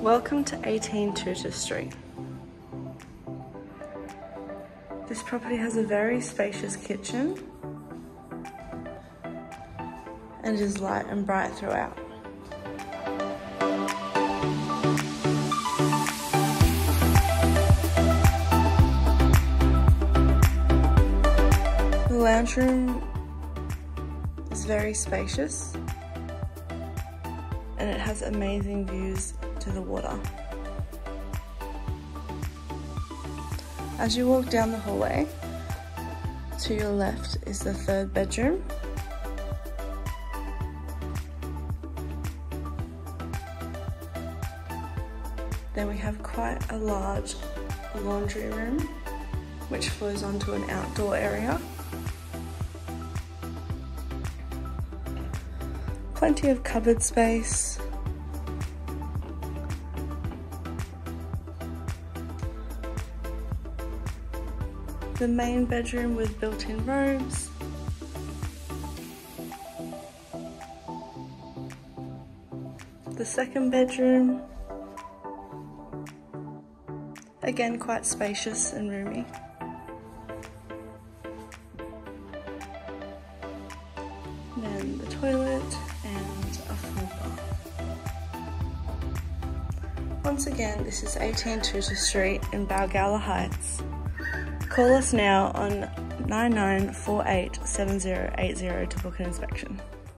Welcome to 18 Tutus Street. This property has a very spacious kitchen and is light and bright throughout. The lounge room is very spacious and it has amazing views to the water. As you walk down the hallway, to your left is the third bedroom. Then we have quite a large laundry room, which flows onto an outdoor area. Plenty of cupboard space. The main bedroom with built-in robes. The second bedroom. Again, quite spacious and roomy. Then the toilet Once again, this is 18 Tutus Street in Balgowlah Heights. Call us now on 99487080 to book an inspection.